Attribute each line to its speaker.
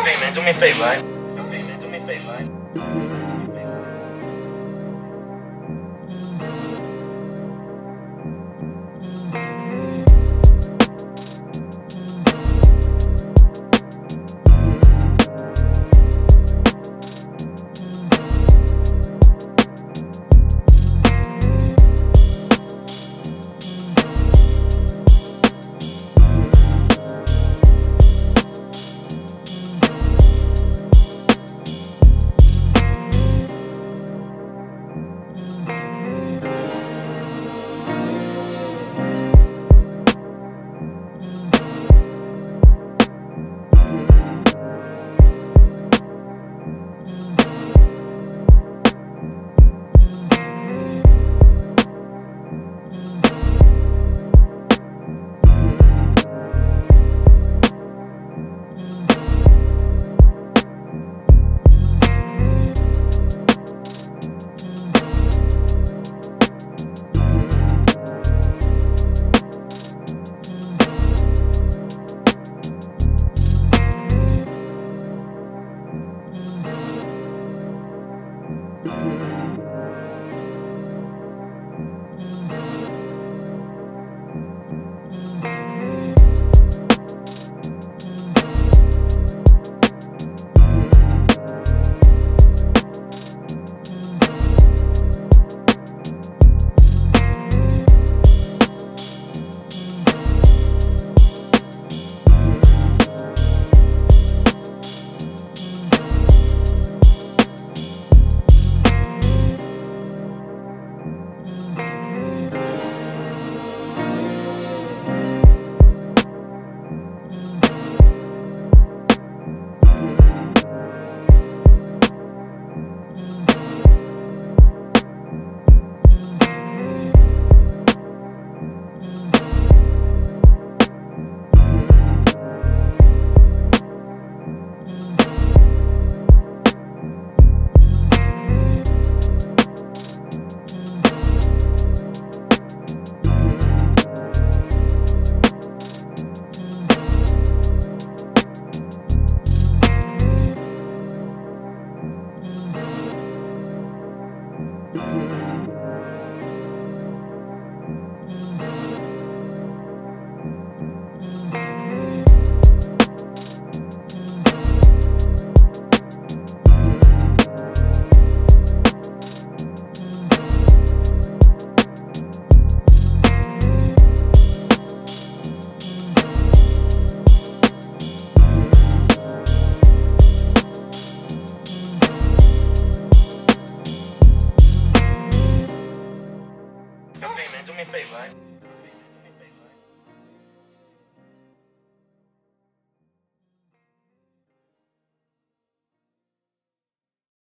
Speaker 1: Hey man, do me a favor, right? Hey man, do me a favor, right? the world. Hey man, do me a favor, right?